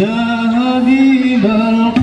يا حبيب القلب